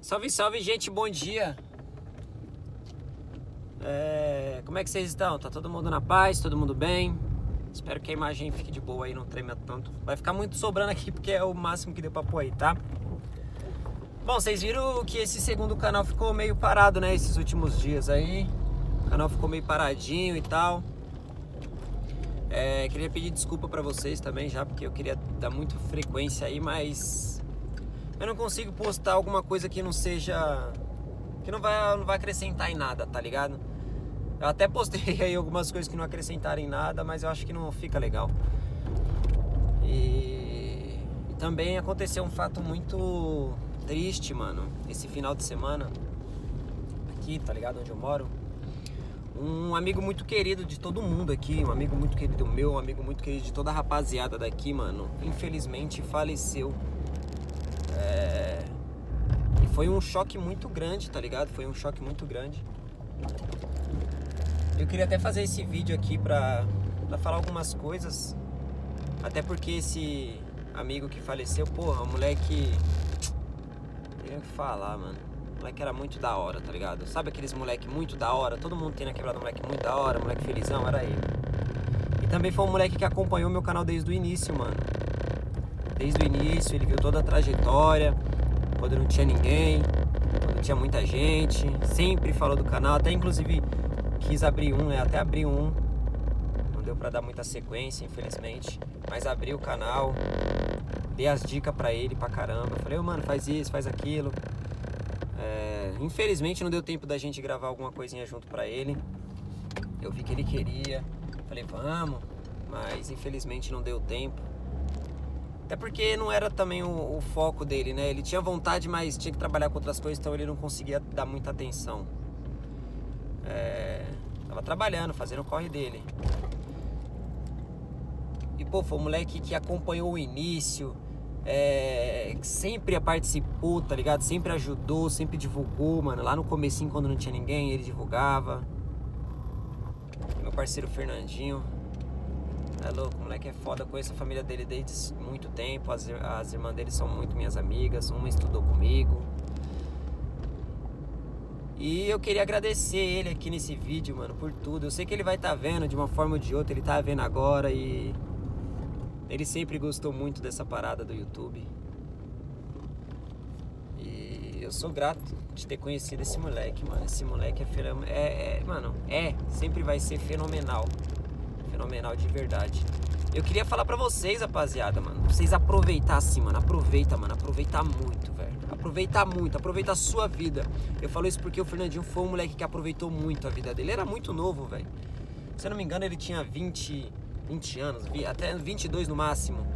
Salve, salve, gente, bom dia. É, como é que vocês estão? Tá todo mundo na paz, todo mundo bem? Espero que a imagem fique de boa aí, não trema tanto. Vai ficar muito sobrando aqui porque é o máximo que deu pra pôr aí, tá? Bom, vocês viram que esse segundo canal ficou meio parado, né? Esses últimos dias aí. O canal ficou meio paradinho e tal. É, queria pedir desculpa pra vocês também já, porque eu queria dar muito frequência aí, mas eu não consigo postar alguma coisa que não seja. que não vai, não vai acrescentar em nada, tá ligado? Eu até postei aí algumas coisas que não acrescentaram em nada, mas eu acho que não fica legal. E, e também aconteceu um fato muito triste, mano, esse final de semana. Aqui, tá ligado? Onde eu moro. Um amigo muito querido de todo mundo aqui, um amigo muito querido meu, um amigo muito querido de toda a rapaziada daqui, mano, infelizmente faleceu. Foi um choque muito grande, tá ligado? Foi um choque muito grande. Eu queria até fazer esse vídeo aqui pra, pra falar algumas coisas. Até porque esse amigo que faleceu, porra, o moleque. Tenho que falar, mano. O moleque era muito da hora, tá ligado? Sabe aqueles moleque muito da hora? Todo mundo tem na quebrada um moleque muito da hora, moleque felizão, era ele. E também foi um moleque que acompanhou meu canal desde o início, mano. Desde o início, ele viu toda a trajetória, quando não tinha ninguém, quando tinha muita gente, sempre falou do canal, até inclusive quis abrir um, né? Até abri um. Não deu pra dar muita sequência, infelizmente. Mas abri o canal, dei as dicas pra ele pra caramba. Falei, oh, mano, faz isso, faz aquilo. É, infelizmente não deu tempo da gente gravar alguma coisinha junto pra ele. Eu vi que ele queria. Falei, vamos. Mas infelizmente não deu tempo. Até porque não era também o, o, foco dele, né? Ele tinha vontade, mas tinha que trabalhar com outras coisas, então ele não conseguia dar muita atenção. É, tava trabalhando, fazendo o corre dele. E pô, foi um moleque que acompanhou o início, é, sempre participou, tá ligado? Sempre ajudou, sempre divulgou, mano. Lá no comecinho, quando não tinha ninguém, ele divulgava. Meu parceiro Fernandinho. É louco, o moleque é foda, conheço a família dele desde muito tempo. As, as irmãs dele são muito minhas amigas, uma estudou comigo. E eu queria agradecer ele aqui nesse vídeo, mano, por tudo. Eu sei que ele vai estar tá vendo de uma forma ou de outra, ele tá vendo agora e ele sempre gostou muito dessa parada do YouTube. E eu sou grato de ter conhecido esse moleque, mano. Esse moleque é, é, é mano, é, sempre vai ser fenomenal. Fenomenal de verdade. Eu queria falar pra vocês, rapaziada, mano. Vocês aproveitassem, mano. Aproveita, mano. Aproveita muito, velho. Aproveita muito. Aproveita a sua vida. Eu falo isso porque o Fernandinho foi um moleque que aproveitou muito a vida dele. Ele era muito novo, velho. Se eu não me engano, ele tinha 20, 20 anos, até 22 no máximo.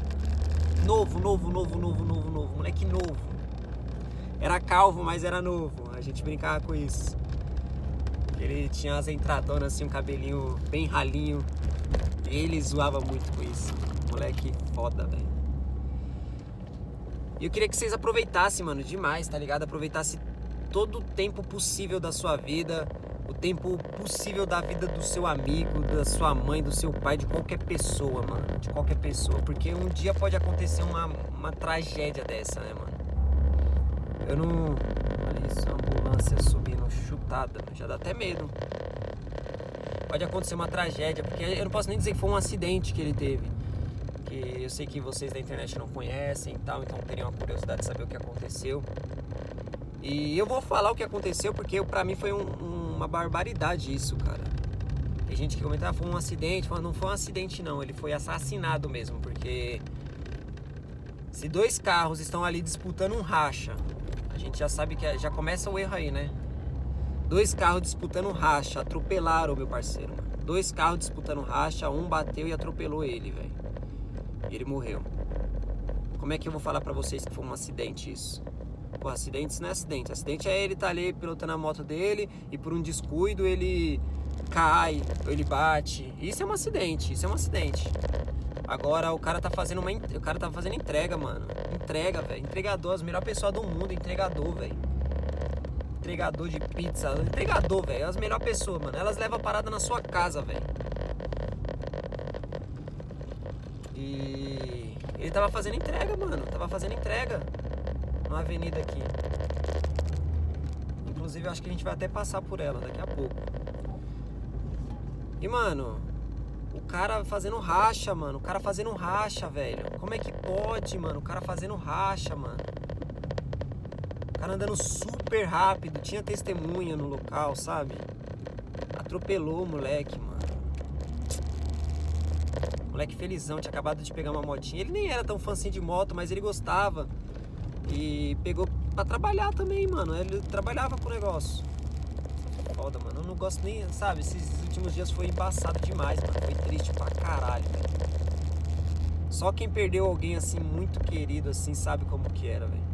Novo, novo, novo, novo, novo, novo. Moleque novo. Era calvo, mas era novo. A gente brincava com isso. Ele tinha as entradonas assim, um cabelinho bem ralinho. Ele zoava muito com isso. Moleque foda, velho. E eu queria que vocês aproveitassem, mano, demais, tá ligado? Aproveitasse todo o tempo possível da sua vida o tempo possível da vida do seu amigo, da sua mãe, do seu pai, de qualquer pessoa, mano. De qualquer pessoa. Porque um dia pode acontecer uma, uma tragédia dessa, né, mano? Eu não. Olha isso, ambulância subindo chutada, já dá até medo. Pode acontecer uma tragédia, porque eu não posso nem dizer que foi um acidente que ele teve. Que eu sei que vocês da internet não conhecem e tal, então teriam a curiosidade de saber o que aconteceu. E eu vou falar o que aconteceu porque pra mim foi um, um, uma barbaridade isso, cara. Tem gente que comentava foi um acidente, não foi um acidente não, ele foi assassinado mesmo, porque se dois carros estão ali disputando um racha, a gente já sabe que já começa o erro aí, né? Dois carros disputando racha, atropelaram o meu parceiro. Mano. Dois carros disputando racha, um bateu e atropelou ele, velho. Ele morreu. Como é que eu vou falar para vocês que foi um acidente isso? Pô, acidente não é acidente. Acidente é ele tá ali pilotando a moto dele e por um descuido ele cai, ele bate. Isso é um acidente, isso é um acidente. Agora o cara tá fazendo uma o cara tá fazendo entrega, mano. Entrega, velho. Entregador, as melhor pessoa do mundo, entregador, velho. Entregador de pizza, entregador, velho. As melhor pessoa, mano. Elas levam a parada na sua casa, velho. E ele tava fazendo entrega, mano. Tava fazendo entrega numa avenida aqui. Inclusive, eu acho que a gente vai até passar por ela daqui a pouco. E, mano, o cara fazendo racha, mano. O cara fazendo racha, velho. Como é que pode, mano? O cara fazendo racha, mano. Cara andando super rápido. Tinha testemunha no local, sabe? Atropelou o moleque, mano. Moleque felizão, tinha acabado de pegar uma motinha. Ele nem era tão fã assim de moto, mas ele gostava. E pegou pra trabalhar também, mano. Ele trabalhava com o negócio. Foda, mano. Eu não gosto nem, sabe? Esses últimos dias foi embaçado demais, mano. Foi triste pra caralho, velho. Só quem perdeu alguém assim muito querido assim sabe como que era, velho.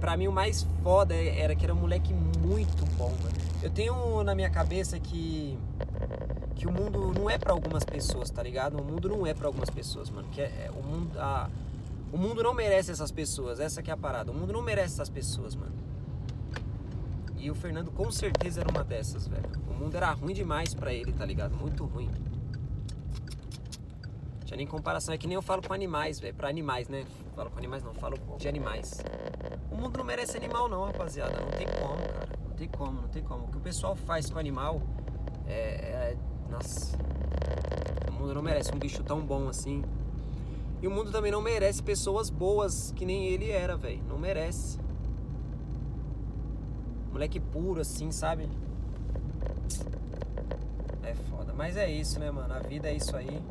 Pra mim o mais foda era que era um moleque muito bom, mano. Eu tenho na minha cabeça que que o mundo não é para algumas pessoas, tá ligado? O mundo não é para algumas pessoas, mano. Que é, é, o mundo a, o mundo não merece essas pessoas. Essa que é a parada. O mundo não merece essas pessoas, mano. E o Fernando com certeza era uma dessas, velho. O mundo era ruim demais para ele, tá ligado? Muito ruim. Tinha nem comparação. É que nem eu falo com animais, velho. Pra animais, né? Falo com animais não, falo de animais. O mundo não merece animal não, rapaziada. Não tem como, cara. Não tem como, não tem como. O que o pessoal faz com animal é, é nossa. O mundo não merece um bicho tão bom assim. E o mundo também não merece pessoas boas que nem ele era, velho. Não merece. Moleque puro assim, sabe? É foda. Mas é isso, né, mano? A vida é isso aí.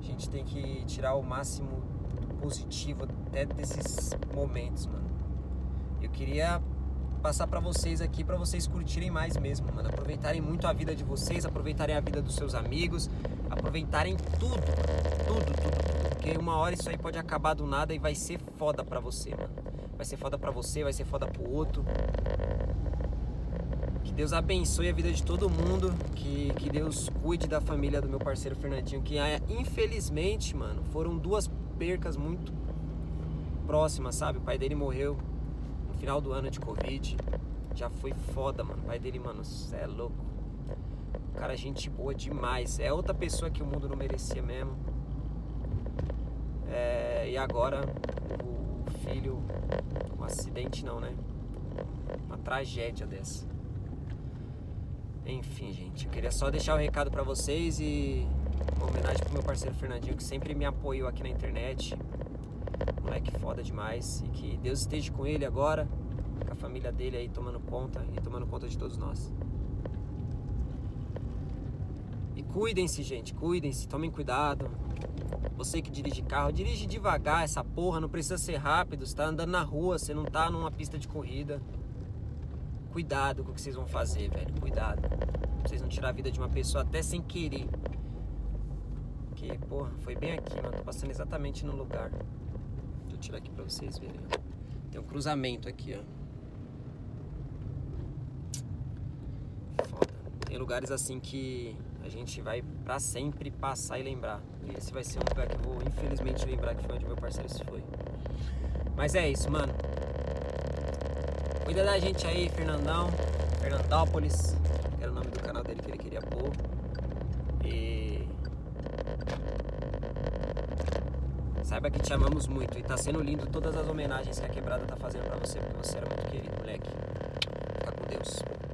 A gente tem que tirar o máximo positivo até desses momentos, mano. Eu queria passar para vocês aqui para vocês curtirem mais mesmo, mano. Aproveitarem muito a vida de vocês, aproveitarem a vida dos seus amigos, aproveitarem tudo, tudo, tudo. Porque uma hora isso aí pode acabar do nada e vai ser foda pra você, mano. Vai ser foda pra você, vai ser foda pro outro. Que Deus abençoe a vida de todo mundo. Que, que Deus cuide da família do meu parceiro Fernandinho. Que ah, infelizmente, mano, foram duas percas muito próximas, sabe? O pai dele morreu final do ano de Covid. Já foi foda, mano. O pai dele, mano, cê é louco. Cara, gente boa demais. É outra pessoa que o mundo não merecia mesmo. É, e agora o filho. Um acidente não, né? Uma tragédia dessa. Enfim, gente, eu queria só deixar o um recado para vocês e uma homenagem pro meu parceiro Fernandinho que sempre me apoiou aqui na internet moleque foda demais e que Deus esteja com ele agora, com a família dele aí tomando conta e tomando conta de todos nós. E cuidem-se, gente, cuidem-se, tomem cuidado. Você que dirige carro, dirige devagar essa porra, não precisa ser rápido, você tá andando na rua, você não tá numa pista de corrida. Cuidado com o que vocês vão fazer, velho, cuidado. Pra vocês não tirar a vida de uma pessoa até sem querer. Porque, porra, foi bem aqui, mano, tô passando exatamente no lugar tirar aqui pra vocês verem. Tem um cruzamento aqui, ó. Foda. Tem lugares assim que a gente vai pra sempre passar e lembrar. E esse vai ser um lugar que eu vou infelizmente lembrar que foi onde meu parceiro se foi. Mas é isso, mano. Cuida da gente aí, Fernandão. Fernandópolis. Era o nome do canal dele que ele queria pôr. E Saiba que te amamos muito e tá sendo lindo todas as homenagens que a quebrada tá fazendo para você, porque você era muito querido, moleque. Fica com Deus.